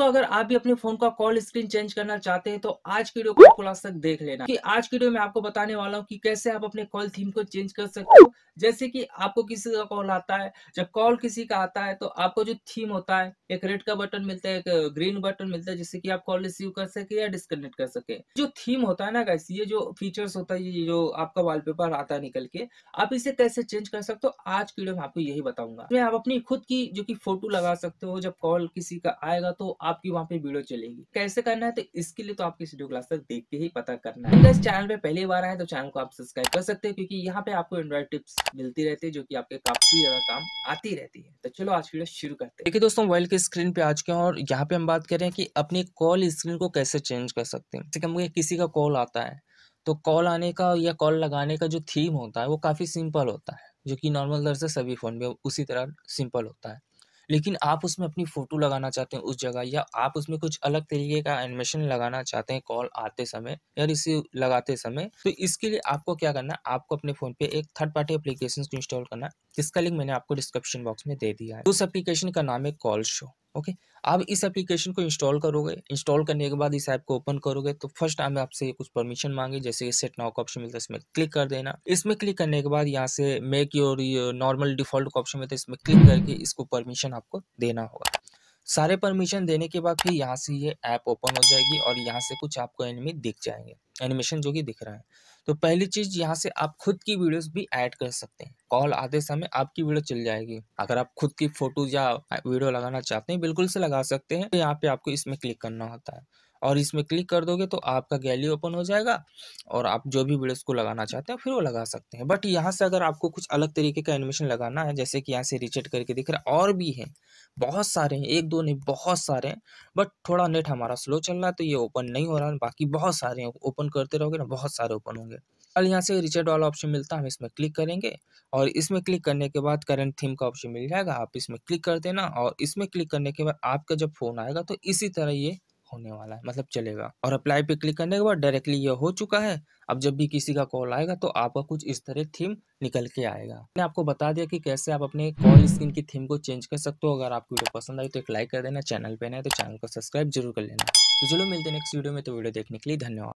दोस्तों, अगर आप भी अपने फ़ोन का कॉल स्क्रीन चेंज करना चाहते हैं तो आज की वीडियो को क्लास तक देख लेना। कि आज की वीडियो में आपको बताने वाला हूँ कि कैसे आप अपने कॉल थीम को चेंज कर सकते हो। जैसे कि आपको किसी का कॉल आता है, जब कॉल किसी का आता है तो आपको जो थीम होता है, एक रेड का बटन मिलता है, एक ग्रीन बटन मिलता है, जिससे कि आप कॉल रिसीव कर सके या डिस्कनेक्ट कर सके। जो थीम होता है ना गैस ये जो फीचर्स होता है, ये जो आपका वॉलपेपर आता है निकल के, आप इसे कैसे चेंज कर सकते हो, आज की वीडियो में आपको यही बताऊँगा। आप अपनी खुद की जो की फ़ोटो लगा सकते हो, जब कॉल किसी का आएगा तो आपकी वहाँ पे वीडियो चलेगी। कैसे करना है तो इसके लिए तो आपकी वीडियो क्लास तक देख के ही पता करना है। इस चैनल पे पहली बार आए तो चैनल को आप सब्सक्राइब कर सकते हैं, क्योंकि यहाँ पे आपको एंड्रॉइड टिप्स मिलती रहती है, जो कि आपके काफ़ी ज़्यादा काम आती रहती है। तो चलो आज वीडियो शुरू करते हैं। देखिए दोस्तों, मोबाइल के स्क्रीन पे आज के और यहाँ पे हम बात कर रहे हैं कि अपनी कॉल स्क्रीन को कैसे चेंज कर सकते हैं। किसी का कॉल आता है तो कॉल आने का या कॉल लगाने का जो थीम होता है, वो काफ़ी सिंपल होता है, जो कि नॉर्मल दर से सभी फ़ोन में उसी तरह सिंपल होता है। लेकिन आप उसमें अपनी फ़ोटो लगाना चाहते हैं उस जगह या आप उसमें कुछ अलग तरीके का एनिमेशन लगाना चाहते हैं कॉल आते समय या रिसीव लगाते समय तो इसके लिए आपको क्या करना है? आपको अपने फ़ोन पे एक थर्ड पार्टी एप्लीकेशन को इंस्टॉल करना है। जिसका लिंक मैंने आपको डिस्क्रिप्शन बॉक्स में दे दिया है। उस एप्लीकेशन का नाम है कॉल शो ओके? आप इस एप्लीकेशन को इंस्टॉल करोगे, इंस्टॉल करने के बाद इस ऐप को ओपन करोगे तो फ़र्स्ट टाइम आपसे कुछ परमिशन मांगे, जैसे सेट नाउ का ऑप्शन मिलता है, इसमें क्लिक कर देना। इसमें क्लिक करने के बाद यहाँ से मेक योर नॉर्मल डिफ़ॉल्ट का ऑप्शन मिलता है, इसमें क्लिक करके इसको परमिशन आपको देना होगा। सारे परमिशन देने के बाद फिर यहाँ से ये ऐप ओपन हो जाएगी और यहाँ से कुछ आपको एनिमी दिख जाएँगे, एनिमेशन जो कि दिख रहा है। तो पहली चीज़, यहाँ से आप खुद की वीडियोस भी ऐड कर सकते हैं। कॉल आते समय आपकी वीडियो चल जाएगी। अगर आप खुद की फ़ोटोज़ या वीडियो लगाना चाहते हैं, बिल्कुल से लगा सकते हैं। तो यहाँ पे आपको इसमें क्लिक करना होता है। और इसमें क्लिक कर दोगे तो आपका गैलरी ओपन हो जाएगा और आप जो भी वीडियोस को लगाना चाहते हैं फिर वो लगा सकते हैं। बट यहाँ से अगर आपको कुछ अलग तरीके का एनिमेशन लगाना है, जैसे कि यहाँ से रिचेट करके दिख रहा है, और भी है। बहुत सारे हैं, एक दो नहीं, बहुत सारे हैं, बट थोड़ा नेट हमारा स्लो चल रहा है तो ये ओपन नहीं हो रहा है। बाकी बहुत सारे हैं ओपन करते रहोगे ना, बहुत सारे ओपन होंगे। कल यहाँ से रिचेट वाला ऑप्शन मिलता है, हम इसमें क्लिक करेंगे और इसमें क्लिक करने के बाद करंट थीम का ऑप्शन मिल जाएगा। आप इसमें क्लिक कर देना और इसमें क्लिक करने के बाद आपका जब फ़ोन आएगा तो इसी तरह ये होने वाला है मतलब चलेगा। और अप्लाई पे क्लिक करने के बाद डायरेक्टली ये हो चुका है। अब जब भी किसी का कॉल आएगा तो आपका कुछ इस तरह थीम निकल के आएगा। मैंने आपको बता दिया कि कैसे आप अपने कॉल स्क्रीन की थीम को चेंज कर सकते हो। अगर आपको वीडियो पसंद आई तो एक लाइक कर देना चैनल पे नए तो चैनल को सब्सक्राइब ज़रूर कर लेना। तो चलो मिलते हैं नेक्स्ट वीडियो में तो वीडियो देखने के लिए धन्यवाद।